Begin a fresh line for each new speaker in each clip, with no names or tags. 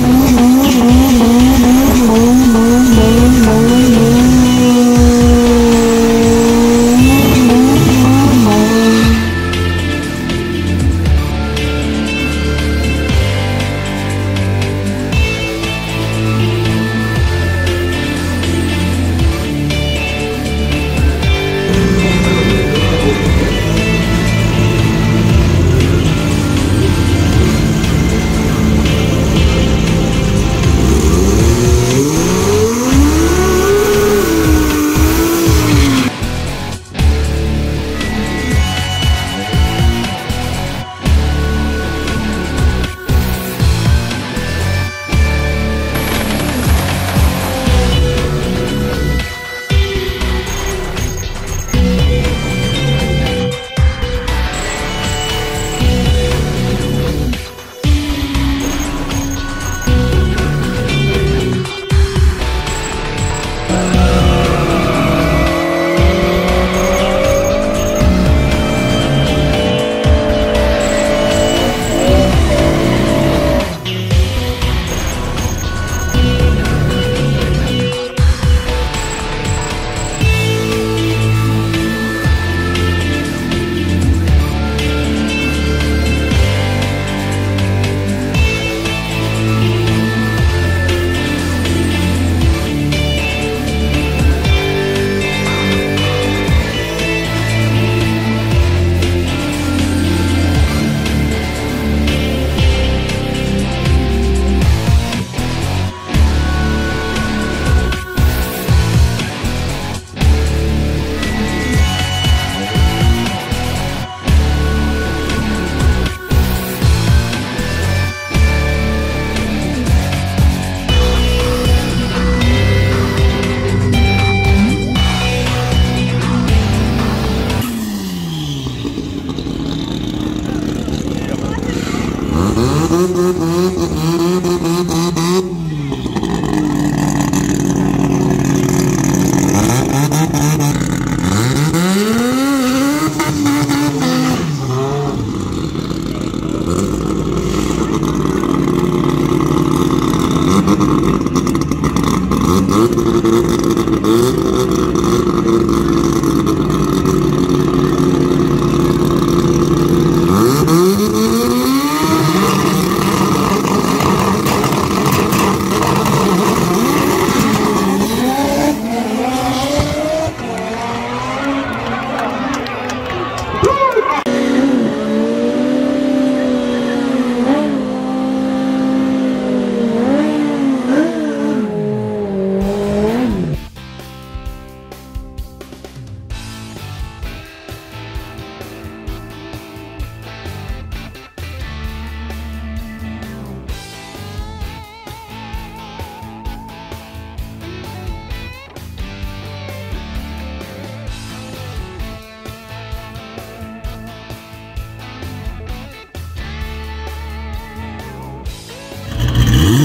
Música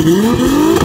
¡Gracias!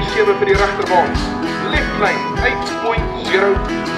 7.37 seconds, 7.37 vir die regterbaan. Left lane, 8.02